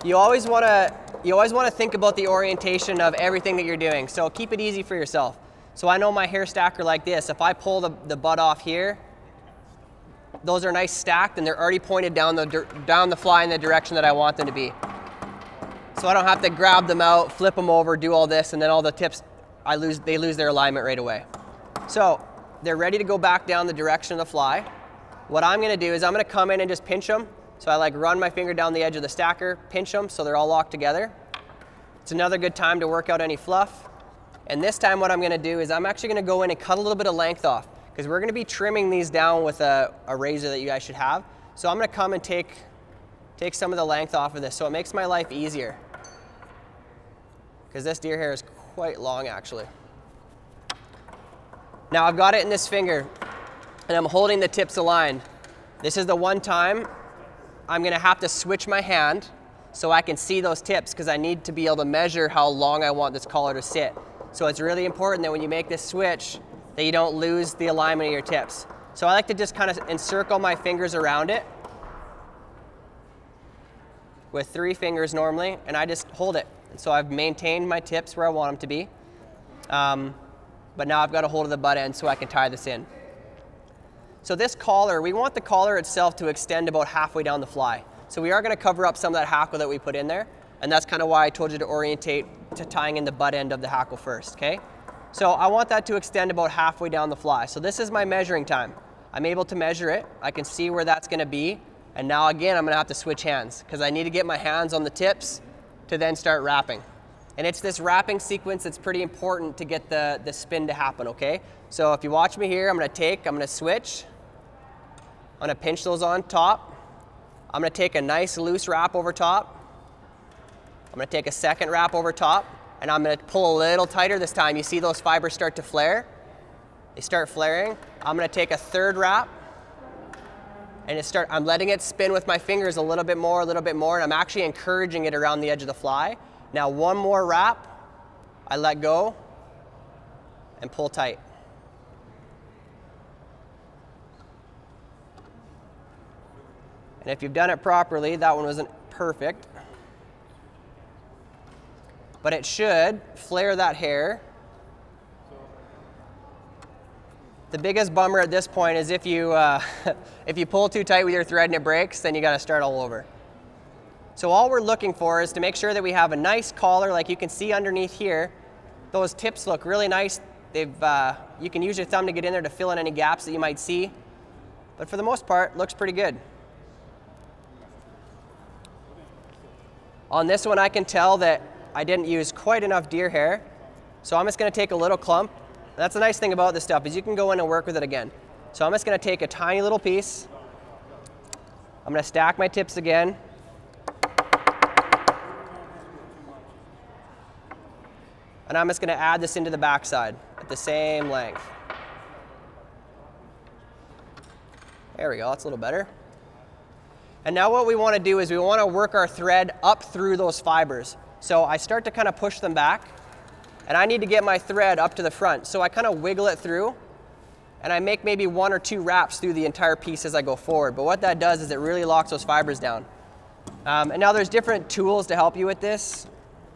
you always want to you always want to think about the orientation of everything that you're doing. So keep it easy for yourself. So I know my hair stacker like this. If I pull the, the butt off here, those are nice stacked and they're already pointed down the, down the fly in the direction that I want them to be. So I don't have to grab them out, flip them over, do all this, and then all the tips I lose, they lose their alignment right away. So they're ready to go back down the direction of the fly. What I'm gonna do is I'm gonna come in and just pinch them. So I like run my finger down the edge of the stacker, pinch them so they're all locked together. It's another good time to work out any fluff. And this time what I'm gonna do is I'm actually gonna go in and cut a little bit of length off because we're gonna be trimming these down with a, a razor that you guys should have. So I'm gonna come and take, take some of the length off of this so it makes my life easier. Because this deer hair is quite long actually. Now I've got it in this finger and I'm holding the tips aligned. This is the one time I'm gonna have to switch my hand so I can see those tips because I need to be able to measure how long I want this collar to sit. So it's really important that when you make this switch that you don't lose the alignment of your tips. So I like to just kind of encircle my fingers around it with three fingers normally and I just hold it. So I've maintained my tips where I want them to be. Um, but now I've got a hold of the butt end so I can tie this in. So this collar, we want the collar itself to extend about halfway down the fly. So we are gonna cover up some of that hackle that we put in there. And that's kind of why I told you to orientate to tying in the butt end of the hackle first, okay? So I want that to extend about halfway down the fly. So this is my measuring time. I'm able to measure it. I can see where that's gonna be. And now again, I'm gonna have to switch hands because I need to get my hands on the tips to then start wrapping. And it's this wrapping sequence that's pretty important to get the, the spin to happen, okay? So if you watch me here, I'm gonna take, I'm gonna switch. I'm gonna pinch those on top. I'm gonna take a nice loose wrap over top. I'm gonna take a second wrap over top and I'm gonna pull a little tighter this time. You see those fibers start to flare? They start flaring. I'm gonna take a third wrap and it start, I'm letting it spin with my fingers a little bit more, a little bit more, and I'm actually encouraging it around the edge of the fly. Now one more wrap, I let go and pull tight. And if you've done it properly, that one wasn't perfect, but it should flare that hair The biggest bummer at this point is if you, uh, if you pull too tight with your thread and it breaks, then you gotta start all over. So all we're looking for is to make sure that we have a nice collar like you can see underneath here. Those tips look really nice. They've, uh, you can use your thumb to get in there to fill in any gaps that you might see. But for the most part, looks pretty good. On this one, I can tell that I didn't use quite enough deer hair. So I'm just gonna take a little clump that's the nice thing about this stuff is you can go in and work with it again. So I'm just gonna take a tiny little piece. I'm gonna stack my tips again. And I'm just gonna add this into the backside at the same length. There we go, that's a little better. And now what we wanna do is we wanna work our thread up through those fibers. So I start to kind of push them back and I need to get my thread up to the front. So I kind of wiggle it through and I make maybe one or two wraps through the entire piece as I go forward. But what that does is it really locks those fibers down. Um, and now there's different tools to help you with this.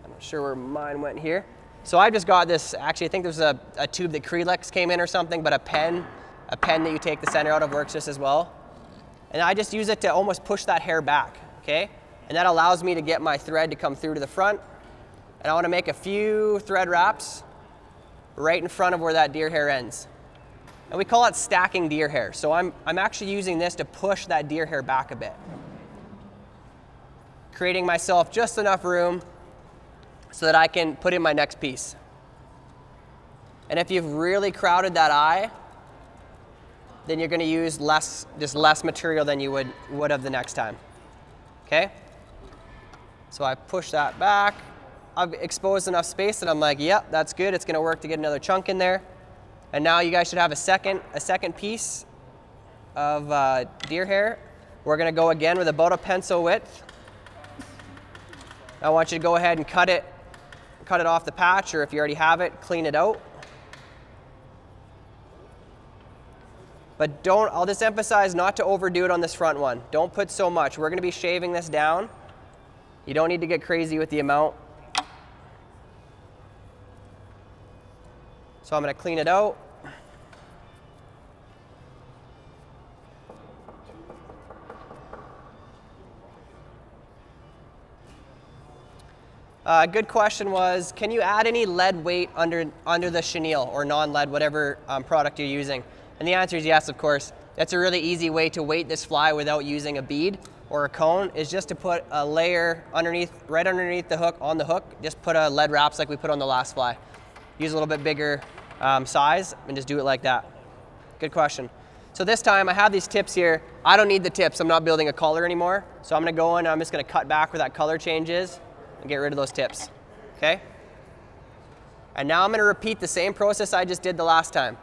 I'm not sure where mine went here. So I just got this, actually I think there's a, a tube that Krelix came in or something, but a pen, a pen that you take the center out of works just as well. And I just use it to almost push that hair back, okay? And that allows me to get my thread to come through to the front. And I wanna make a few thread wraps right in front of where that deer hair ends. And we call it stacking deer hair. So I'm, I'm actually using this to push that deer hair back a bit. Creating myself just enough room so that I can put in my next piece. And if you've really crowded that eye, then you're gonna use less, just less material than you would, would have the next time, okay? So I push that back. I've exposed enough space that I'm like, yep, that's good. It's gonna work to get another chunk in there. And now you guys should have a second, a second piece of uh, deer hair. We're gonna go again with about a pencil width. I want you to go ahead and cut it, cut it off the patch, or if you already have it, clean it out. But don't, I'll just emphasize not to overdo it on this front one. Don't put so much. We're gonna be shaving this down. You don't need to get crazy with the amount. So I'm gonna clean it out. A uh, good question was, can you add any lead weight under, under the chenille or non-lead, whatever um, product you're using? And the answer is yes, of course. That's a really easy way to weight this fly without using a bead or a cone is just to put a layer underneath, right underneath the hook, on the hook, just put a lead wraps like we put on the last fly. Use a little bit bigger um, size and just do it like that. Good question. So this time I have these tips here. I don't need the tips. I'm not building a collar anymore. So I'm gonna go in and I'm just gonna cut back where that color change is and get rid of those tips, okay? And now I'm gonna repeat the same process I just did the last time.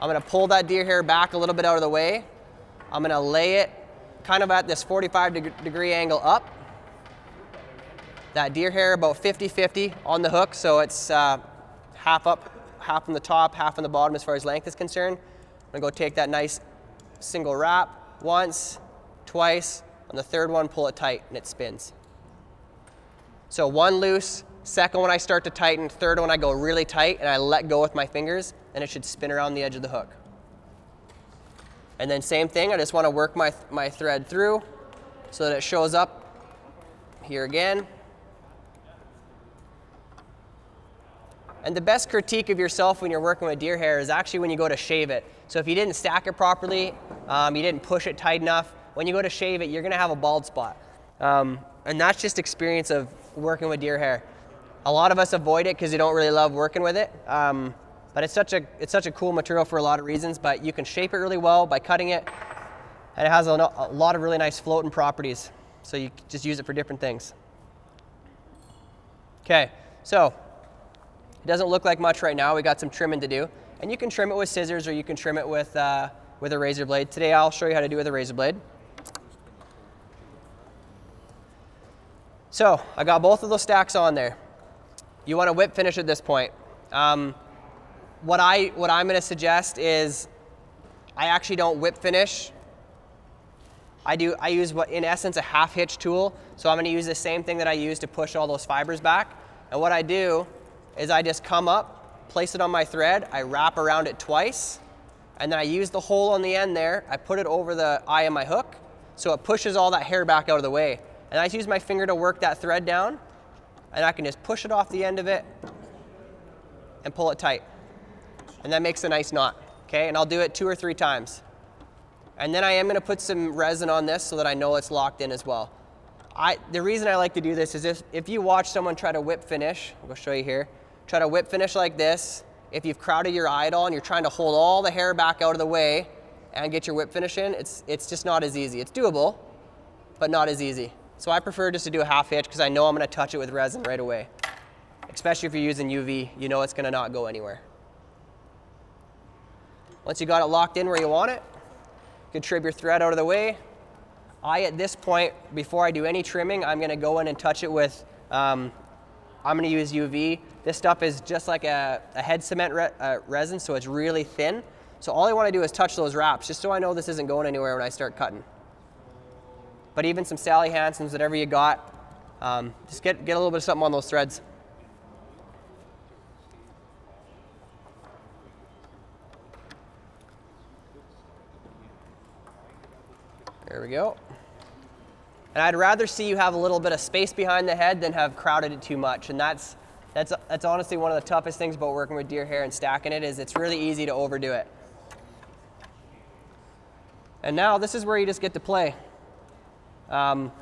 I'm gonna pull that deer hair back a little bit out of the way. I'm gonna lay it kind of at this 45 deg degree angle up. That deer hair about 50-50 on the hook, so it's uh, half up, half on the top, half on the bottom as far as length is concerned. I'm gonna go take that nice single wrap once, twice, on the third one, pull it tight and it spins. So one loose, second one I start to tighten, third one I go really tight and I let go with my fingers and it should spin around the edge of the hook. And then same thing, I just want to work my, my thread through so that it shows up here again. And the best critique of yourself when you're working with deer hair is actually when you go to shave it. So if you didn't stack it properly, um, you didn't push it tight enough, when you go to shave it, you're gonna have a bald spot. Um, and that's just experience of working with deer hair. A lot of us avoid it because you don't really love working with it. Um, but it's such a it's such a cool material for a lot of reasons. But you can shape it really well by cutting it, and it has a, a lot of really nice floating properties. So you just use it for different things. Okay, so it doesn't look like much right now. We got some trimming to do, and you can trim it with scissors or you can trim it with uh, with a razor blade. Today I'll show you how to do it with a razor blade. So I got both of those stacks on there. You want to whip finish at this point. Um, what, I, what I'm going to suggest is I actually don't whip finish. I, do, I use what in essence a half hitch tool. So I'm going to use the same thing that I use to push all those fibers back. And what I do is I just come up, place it on my thread, I wrap around it twice, and then I use the hole on the end there, I put it over the eye of my hook, so it pushes all that hair back out of the way. And I just use my finger to work that thread down, and I can just push it off the end of it and pull it tight. And that makes a nice knot, okay? And I'll do it two or three times. And then I am gonna put some resin on this so that I know it's locked in as well. I, the reason I like to do this is if, if you watch someone try to whip finish, I'll go show you here, try to whip finish like this, if you've crowded your eye at all and you're trying to hold all the hair back out of the way and get your whip finish in, it's, it's just not as easy. It's doable, but not as easy. So I prefer just to do a half hitch because I know I'm going to touch it with resin right away. Especially if you're using UV, you know it's going to not go anywhere. Once you got it locked in where you want it, you can trim your thread out of the way. I, at this point, before I do any trimming, I'm going to go in and touch it with, um, I'm going to use UV. This stuff is just like a, a head cement re uh, resin, so it's really thin. So all I want to do is touch those wraps, just so I know this isn't going anywhere when I start cutting but even some Sally Hansen's, whatever you got, um, just get, get a little bit of something on those threads. There we go. And I'd rather see you have a little bit of space behind the head than have crowded it too much. And that's, that's, that's honestly one of the toughest things about working with deer hair and stacking it is it's really easy to overdo it. And now this is where you just get to play. Um,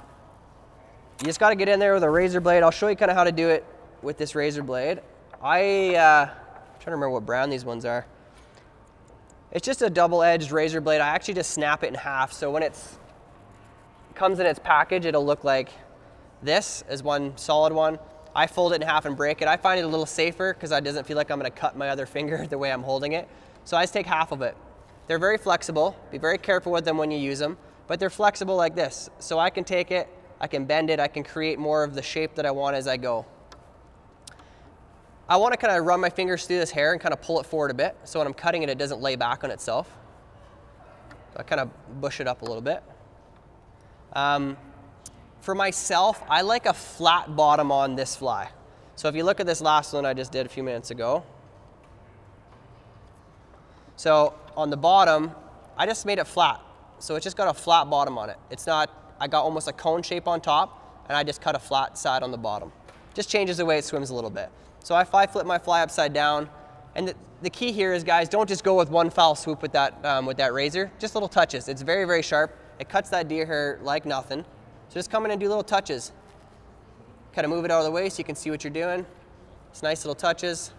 you just got to get in there with a razor blade. I'll show you kind of how to do it with this razor blade. I, uh, I'm trying to remember what brand these ones are. It's just a double-edged razor blade. I actually just snap it in half. So when it's comes in its package, it'll look like this as one solid one. I fold it in half and break it. I find it a little safer because it doesn't feel like I'm gonna cut my other finger the way I'm holding it. So I just take half of it. They're very flexible. Be very careful with them when you use them, but they're flexible like this. So I can take it, I can bend it, I can create more of the shape that I want as I go. I want to kind of run my fingers through this hair and kind of pull it forward a bit. So when I'm cutting it, it doesn't lay back on itself. So I kind of bush it up a little bit. Um, for myself, I like a flat bottom on this fly. So if you look at this last one I just did a few minutes ago. So on the bottom, I just made it flat. So it's just got a flat bottom on it. It's not, I got almost a cone shape on top and I just cut a flat side on the bottom. Just changes the way it swims a little bit. So if I flip my fly upside down. And the, the key here is guys, don't just go with one foul swoop with that, um, with that razor, just little touches. It's very, very sharp. It cuts that deer hair like nothing. So just come in and do little touches. Kind of move it out of the way so you can see what you're doing. It's nice little touches.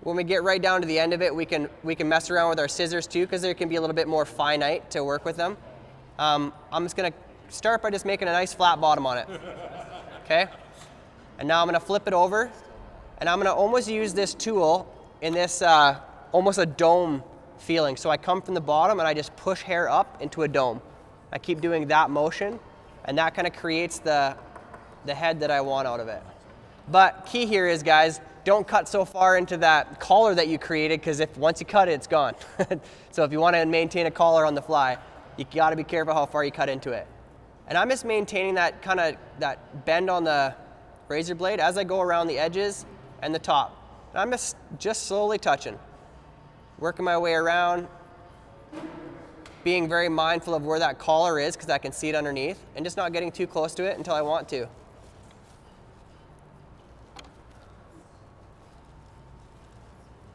When we get right down to the end of it, we can, we can mess around with our scissors too because there can be a little bit more finite to work with them. Um, I'm just gonna start by just making a nice flat bottom on it. Okay? And now I'm gonna flip it over and I'm gonna almost use this tool in this uh, almost a dome feeling. So I come from the bottom and I just push hair up into a dome. I keep doing that motion and that kind of creates the, the head that I want out of it. But key here is guys, don't cut so far into that collar that you created because if once you cut it, it's gone. so if you want to maintain a collar on the fly, you got to be careful how far you cut into it. And I'm just maintaining that kind of that bend on the razor blade as I go around the edges and the top. And I'm just, just slowly touching working my way around, being very mindful of where that collar is because I can see it underneath, and just not getting too close to it until I want to.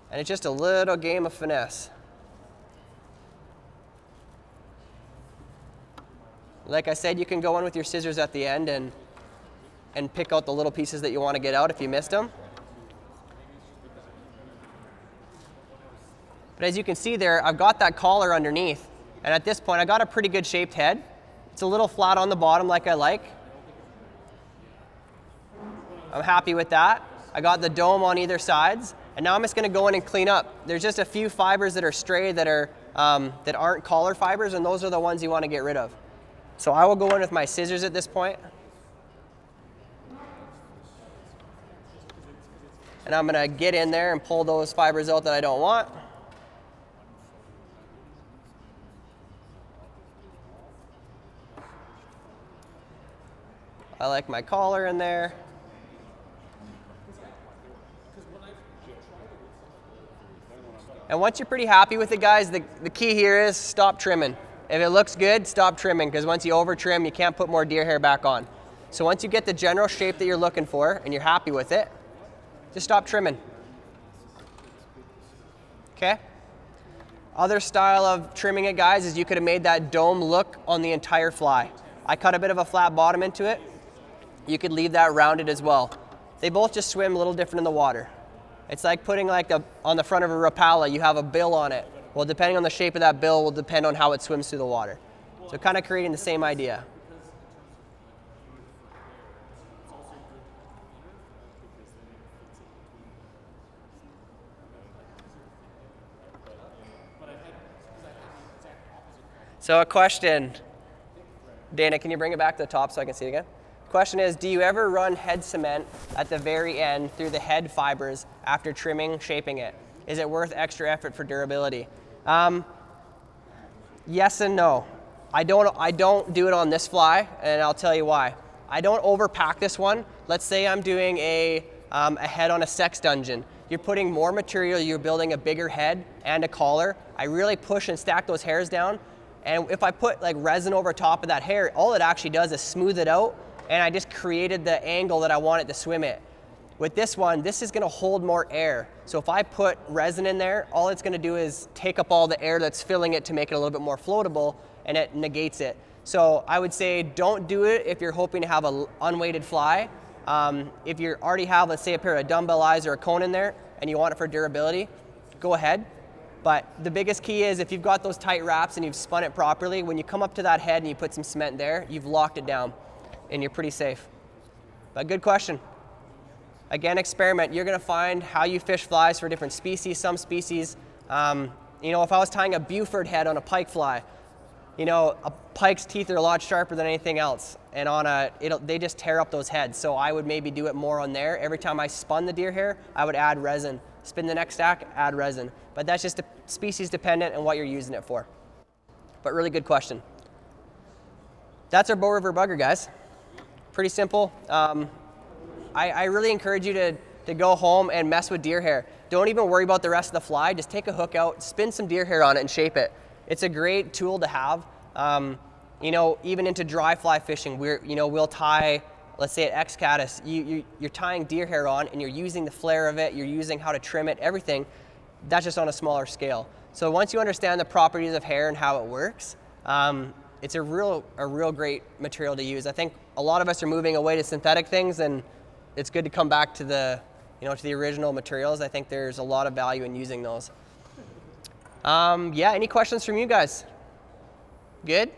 And it's just a little game of finesse. Like I said, you can go in with your scissors at the end and, and pick out the little pieces that you want to get out if you missed them. But as you can see there, I've got that collar underneath. And at this point, I got a pretty good shaped head. It's a little flat on the bottom like I like. I'm happy with that. I got the dome on either sides. And now I'm just gonna go in and clean up. There's just a few fibers that are stray that, are, um, that aren't collar fibers, and those are the ones you wanna get rid of. So I will go in with my scissors at this point. And I'm gonna get in there and pull those fibers out that I don't want. I like my collar in there. And once you're pretty happy with it, guys, the, the key here is stop trimming. If it looks good, stop trimming, because once you over trim, you can't put more deer hair back on. So once you get the general shape that you're looking for and you're happy with it, just stop trimming. Okay? Other style of trimming it, guys, is you could have made that dome look on the entire fly. I cut a bit of a flat bottom into it, you could leave that rounded as well. They both just swim a little different in the water. It's like putting like a, on the front of a Rapala, you have a bill on it. Well, depending on the shape of that bill will depend on how it swims through the water. So kind of creating the same idea. So a question, Dana, can you bring it back to the top so I can see it again? Question is, do you ever run head cement at the very end through the head fibers after trimming, shaping it? Is it worth extra effort for durability? Um, yes and no. I don't, I don't do it on this fly, and I'll tell you why. I don't overpack this one. Let's say I'm doing a, um, a head on a sex dungeon. you're putting more material, you're building a bigger head and a collar. I really push and stack those hairs down. And if I put like resin over top of that hair, all it actually does is smooth it out and I just created the angle that I want it to swim at. With this one, this is gonna hold more air. So if I put resin in there, all it's gonna do is take up all the air that's filling it to make it a little bit more floatable and it negates it. So I would say don't do it if you're hoping to have an unweighted fly. Um, if you already have, let's say, a pair of dumbbell eyes or a cone in there and you want it for durability, go ahead. But the biggest key is if you've got those tight wraps and you've spun it properly, when you come up to that head and you put some cement there, you've locked it down and you're pretty safe. But good question. Again, experiment. You're gonna find how you fish flies for different species. Some species, um, you know, if I was tying a Buford head on a pike fly, you know, a pike's teeth are a lot sharper than anything else. And on a, they just tear up those heads. So I would maybe do it more on there. Every time I spun the deer hair, I would add resin. Spin the next stack, add resin. But that's just species dependent and what you're using it for. But really good question. That's our Bow River Bugger, guys. Pretty simple. Um, I, I really encourage you to, to go home and mess with deer hair. Don't even worry about the rest of the fly. Just take a hook out, spin some deer hair on it and shape it. It's a great tool to have. Um, you know, even into dry fly fishing, we're, you know, we'll tie, let's say at X Caddis, you, you, you're tying deer hair on and you're using the flare of it, you're using how to trim it, everything. That's just on a smaller scale. So once you understand the properties of hair and how it works, um, it's a real, a real great material to use. I think a lot of us are moving away to synthetic things and it's good to come back to the, you know, to the original materials. I think there's a lot of value in using those. Um, yeah, any questions from you guys? Good?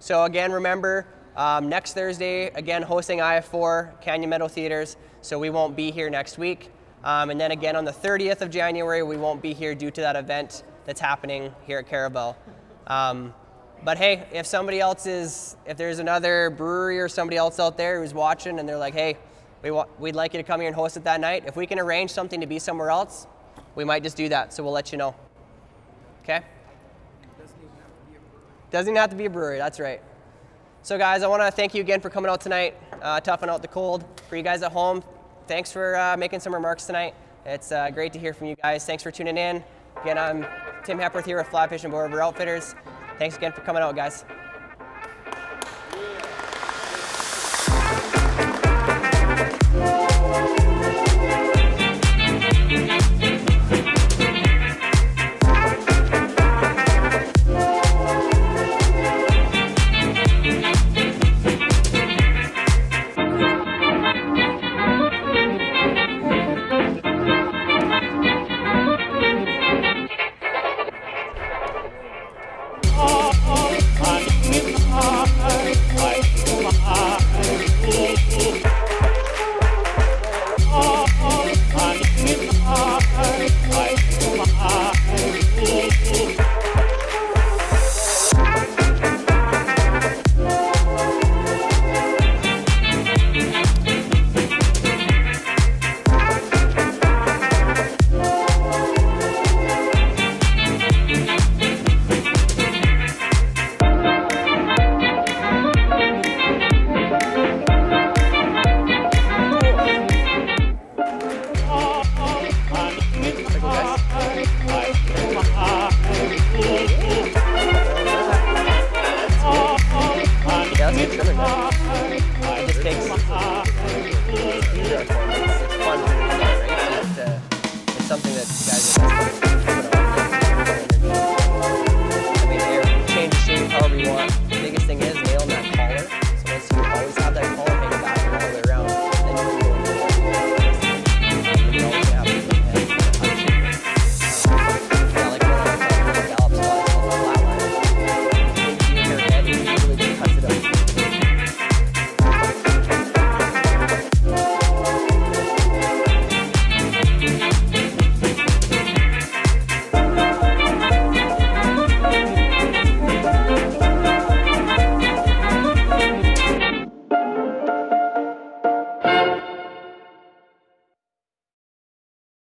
So again, remember, um, next Thursday, again, hosting IF4, Canyon Meadow Theaters, so we won't be here next week. Um, and then again, on the 30th of January, we won't be here due to that event that's happening here at Caribou. But hey, if somebody else is, if there's another brewery or somebody else out there who's watching and they're like, hey, we wa- we'd like you to come here and host it that night, if we can arrange something to be somewhere else, we might just do that. So we'll let you know. Okay? Doesn't even have to be a brewery, that's right. So, guys, I want to thank you again for coming out tonight, uh, toughing out the cold. For you guys at home, thanks for uh, making some remarks tonight. It's uh, great to hear from you guys. Thanks for tuning in. Again, I'm Tim Hepworth here with Fly Fishing Bow River Outfitters. Thanks again for coming out, guys.